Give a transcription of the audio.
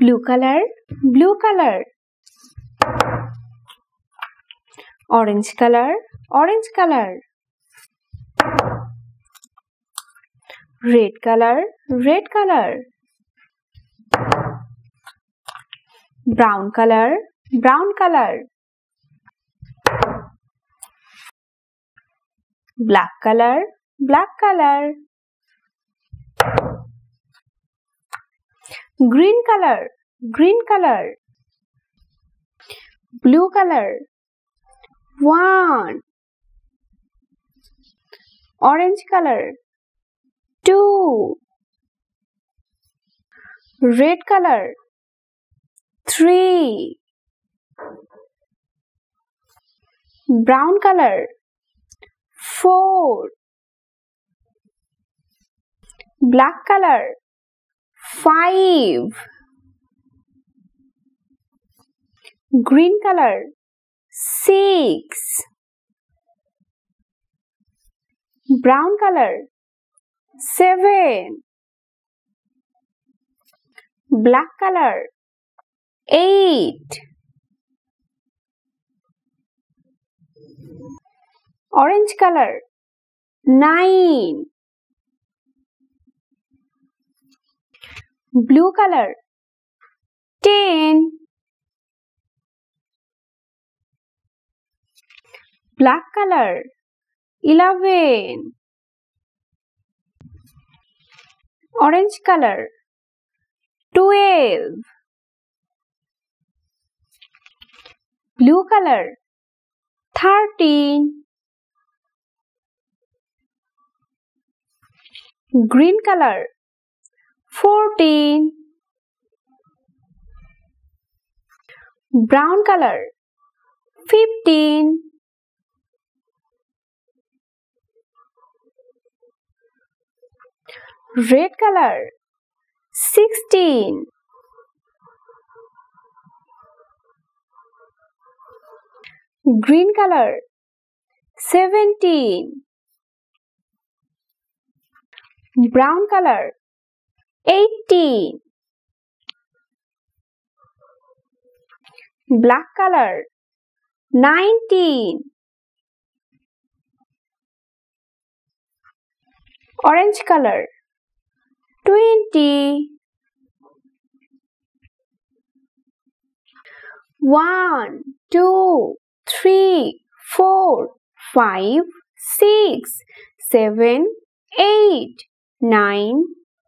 blue color blue color. Orange color orange color. Red color red color. Brown color brown color. Black color black color green color green color. Blue color. One. Orange color. Two. Red color. Three. Brown color. Four. Black color five. Green color. Six. Brown color. Seven. Black color. Eight. Orange color. Nine blue color. Ten black color. Eleven. Orange color. Twelve. Blue color. Thirteen. Green color fourteen. Brown color fifteen. Red color sixteen. Green color seventeen. Brown color eighteen black color. Nineteen orange color. Twenty. One two three four five six seven eight nine